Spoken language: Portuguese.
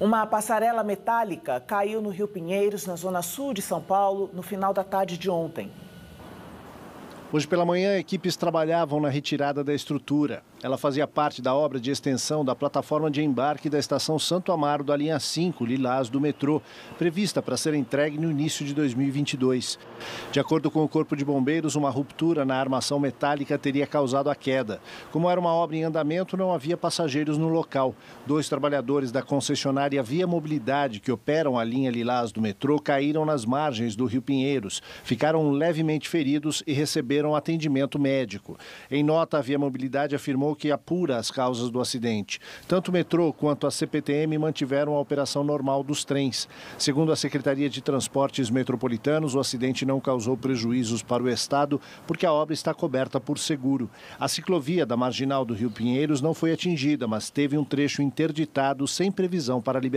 Uma passarela metálica caiu no Rio Pinheiros, na zona sul de São Paulo, no final da tarde de ontem. Hoje pela manhã, equipes trabalhavam na retirada da estrutura. Ela fazia parte da obra de extensão da plataforma de embarque da estação Santo Amaro da linha 5, Lilás, do metrô, prevista para ser entregue no início de 2022. De acordo com o Corpo de Bombeiros, uma ruptura na armação metálica teria causado a queda. Como era uma obra em andamento, não havia passageiros no local. Dois trabalhadores da concessionária Via Mobilidade, que operam a linha Lilás do metrô, caíram nas margens do Rio Pinheiros. Ficaram levemente feridos e receberam atendimento médico. Em nota, a Via Mobilidade afirmou que apura as causas do acidente. Tanto o metrô quanto a CPTM mantiveram a operação normal dos trens. Segundo a Secretaria de Transportes Metropolitanos, o acidente não causou prejuízos para o Estado porque a obra está coberta por seguro. A ciclovia da marginal do Rio Pinheiros não foi atingida, mas teve um trecho interditado sem previsão para liberação.